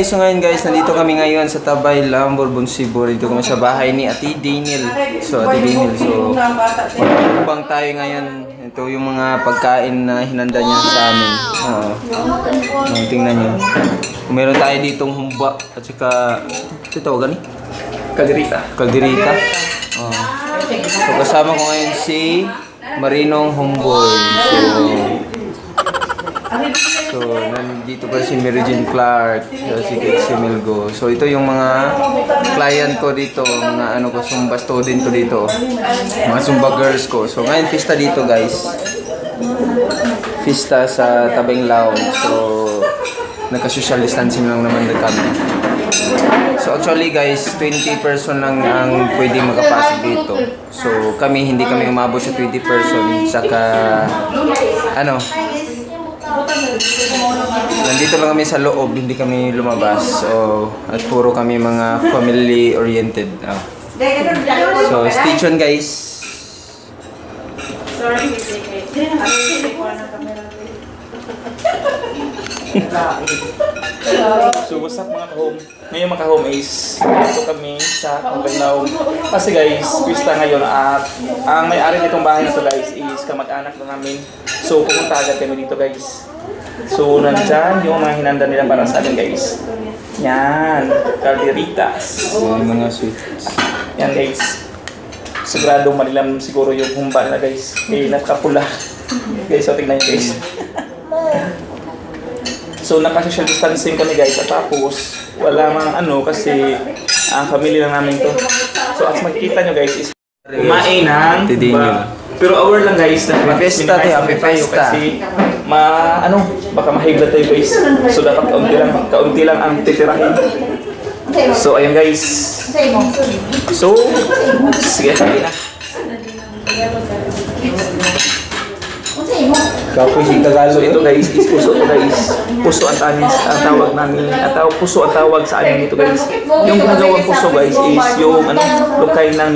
guys, so ngayon guys, nandito kami ngayon sa Tabay, Lambor, Bonsibo. Dito kami sa bahay ni Ate Daniel. So, Ate Daniel, so, bang tayo ngayon. Ito yung mga pagkain na hinanda niya sa amin. Oo. Oh, tingnan niyo. Meron tayo ditong humba at saka, ito tawagan ni? Kalderita. Kalderita. Oh. So, kasama ko ngayon si Marinong Homeboy. So, So, nandito pa si Mary Jane Clark, so, si Kate Milgo. So, ito yung mga client ko dito, mga ano ko, Zumba student ko dito. Mga Zumba girls ko. So, ngayon, pista dito, guys. Pista sa Tabeng Lao. So, nagka-social distancing lang naman din kami. So actually guys, 20 person lang ang pwede makapasok dito. So kami hindi kami umabot sa 20 person saka ano Nandito lang kami sa loob, hindi kami lumabas. So at puro kami mga family oriented. Ah. So stay tuned guys. Sorry, So what's up mga ka-home? Ngayon mga ka-home is dito kami sa Pangalaw. Kasi guys, pista ngayon at ang may-ari nitong bahay na to guys is kamag-anak na namin. So pupunta agad kami dito guys. So nandyan yung mga hinanda nila para sa atin guys. Yan, calderitas. Yung mga sweets. Yan guys. Siguradong manilam siguro yung humba nila guys. Eh, napakapula. guys, so tignan nyo guys. So naka-social distancing kami guys at tapos wala mang ano kasi ang family lang namin to. So as makikita nyo guys is kumain ng ba- Pero aware lang guys na Happy Fiesta, minimize Happy tayo Fiesta. Kasi ma ano baka mahigla tayo guys. So dapat kaunti lang kaunti lang ang titirahin. So ayun guys. So sige na. Kapoy si So Tagalog. ito guys is puso to guys. Puso ang amin ang tawag namin at taw puso ang tawag sa amin ito guys. Yung ginagawang puso guys is yung ano lukay ng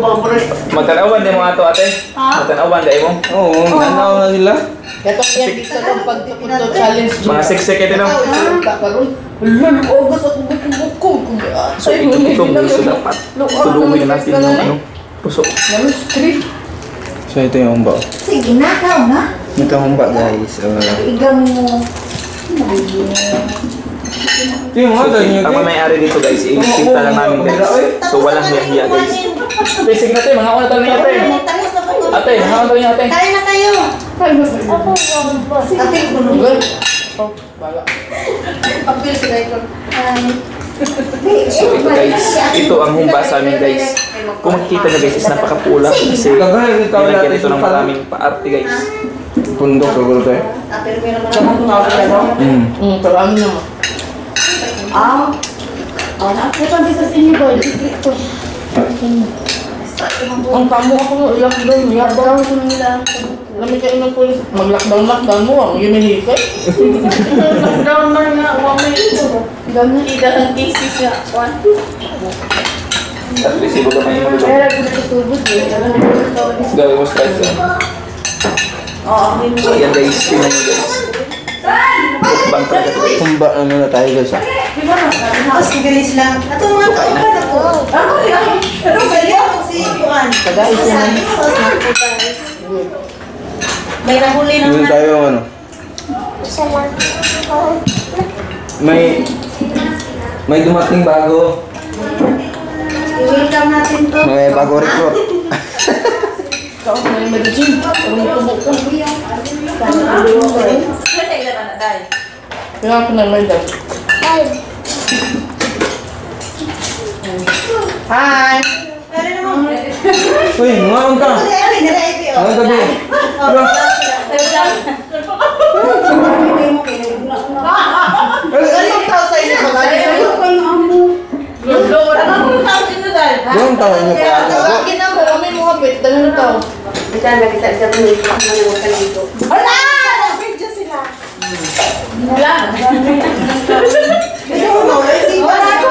ba bro? Magtanawan din mo ato ate. Magtanawan dai mo. Oo, ano na sila? Katong yan dito ng pagtupunto challenge Mga siksik ito no. Karon, ulan, ogas ako bukong-bukong. So ito guys so dapat tulungin natin yung ano puso. Nalos, trip. So ito yung humba. Sige na, ikaw na. Ito yung humba guys. Uh, Igam mo. ito yung mga ganyan. Ang may-ari dito guys is kita lang namin guys. So walang hiya-hiya guys. Basic na tayo, mga una tayo ate. Na. Ate, mga una tayo niya ate. Kain na kayo. Ate, kuno. Ulan. Oh, bala. Pagbil sila ito. So ito guys, ito ang humba sa amin guys. Kung makikita nyo guys is napakapula kasi nilagyan ito ng maraming paarte guys. Pundok ko gulo tayo. Pero mga ako. Hmm. Hmm, karami naman. Ah. Ah, ako pa bisa sa inyo boy. Dito. Ang kamo ako mo, lockdown, lockdown ko nila. Lamig kayo ng pulis, mag-lockdown, lockdown mo, ang yumihikay. Lockdown man nga, wala may ito. Gamit. Idahan cases nga, one. At resibo ka may mga Pero kung natutubod eh. Gawin mo strike yan. Oo, So yan guys, tingnan nyo guys. Mukbang talaga to guys. Ano na tayo guys ah. Tapos gigalis lang. Ito mga kaupan ako. Ako, Ano ba yan? Si Juan. Tagais yan. May nahuli Doon naman. tayo ano. May may dumating bago. I-welcome natin to. May bago recruit. Ikaw, may medicine. Parang tubok ko. Pwede ka na, dahil. Kaya ako na may dad. Hi. Pero naman. Uy, ngaon ka. Ay, nalaiti oh. Ngaon gabi. Ano? Anong tao sa inyo? Lulo, wala na kung tao dito dahil. Doon tayo niyo pa ako. Tawagin na mo, kami mga bit, dalawang tao. Wala! Nag-video sila. Wala. Mo, Wala ko.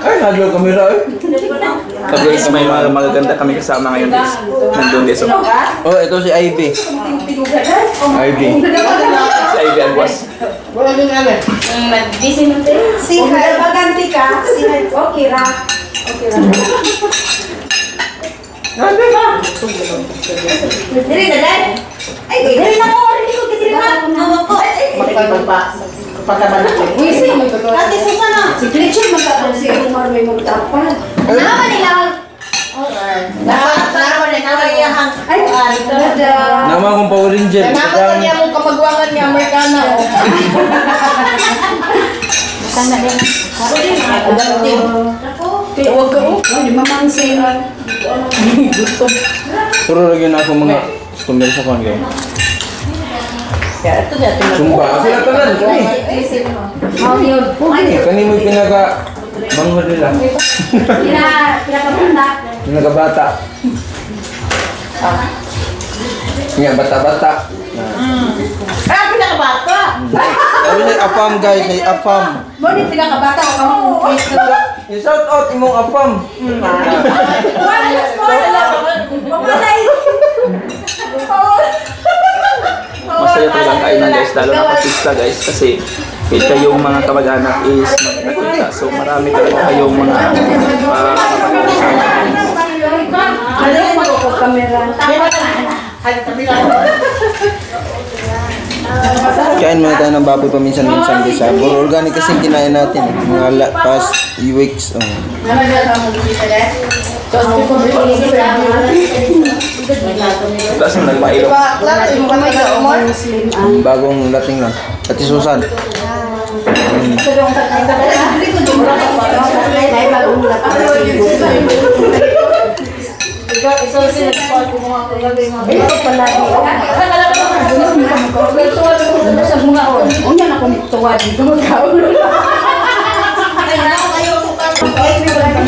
Ay, haglo kamera eh. So guys, may mga magaganda kami kasama ngayon guys. Nandun guys. Oh. Oh, ito si Ivy. Ivy. Si Ivy Aguas. Wala din ano. Si Hay, maganti ka. Si Hay, okay ra. Okay ra. Diri na dai. Ay, diri na ko, diri ko kasi na. Mawa ko. Ay, ay. Makikita pa. Pagkabanak ko. Uy, si Ate Susana. Si Gretchen magkakaroon si Umar may magtapan. Naman nila. Naman nila kayahang. Ay, tada. Nama akong Power Ranger. Kanaman niya mong kapagwangan niya, Amerikana. oh. Kaya wag ka oh. Di mamangsin. Puro lagi na ako mga customer sa kanila. Kaya ito niya, tingnan mo. Sumba. Sila tanan. Kani. Oh, yun. Kani mo yung pinaga... Bango nila. Pina, pinakapunta. Pinaga bata. Nga, bata-bata. Ah, pinakabata! Sabi na apam guys, ay apam. Mo ni pinakabata ko kamo. I-shout out imong apam. Pag-pista guys. Kasi kahit kayong mga kamag-anak is nakikita. So marami talaga kayong mga uh, Ano yung magkukamera? Kain muna tayo ng baboy paminsan-minsan guys. Puro organic kasi kinain natin. eh. Mga la- past few weeks. Oh. Tapos mo nagpailong. Yung bagong dating lang. Ati Susan.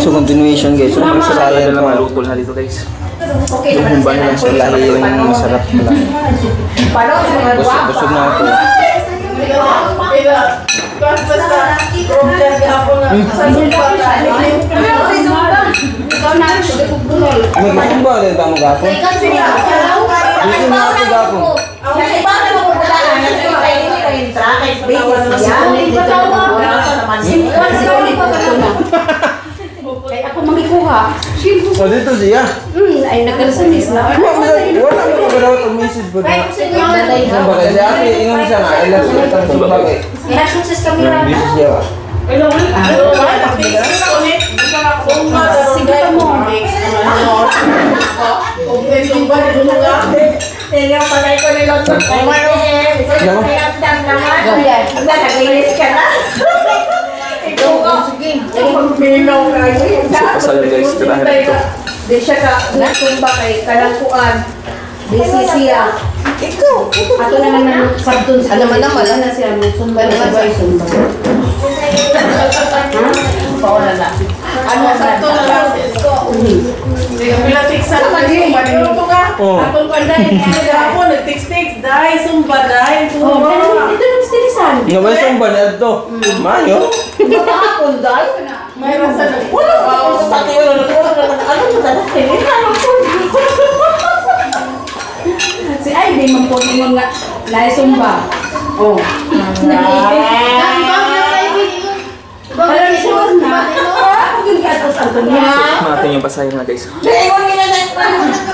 So continuation guys. So sayang na naman ko. luto na dito guys. Yung humban lang sa lahi yung masarap pala. Busog, busog na ako. May masumba rin tamo gapon. Dito na ako gapon. Kaya ako magikuha. So dito siya. Hmm, ay nagkarasanis na. Wala mo mo ba daw ang message ba na? Ang bagay siya ingon siya na ila sa tang sumba kay. Kaya sukses kami ra. Busy siya ba? Sige mo. Tingnan pa ko nila sa So pasal guys. Tirahan dito. Di siya ka natumba kay kalangkuan. Busy siya. Ikaw, ikaw. Ato na lang nang sabton sa Ano man naman, Wala na siya sumba na sabay sumba. Paula na. Ano sa to na lang? Pila-fix sa lagi. Maniluto ka. Atong panday. Ako, nag-text-text. Dahil, sumba, sumba. dito lang stilisan. Nga ba sumba na to? Mayo. May rasa na. Wala pa ako sa tayo. Ano mo na Si Ivy man po ningon nga naay sumba. Oh. Wala ni sure na. Gyud katos ang tunya. Natin yung pasahin na guys.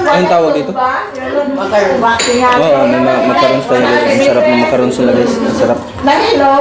Anong tawag dito? Oo, oh, may ma- macarons tayo guys. Ang sarap ng macarons sila guys. Ang sarap. Nahilo.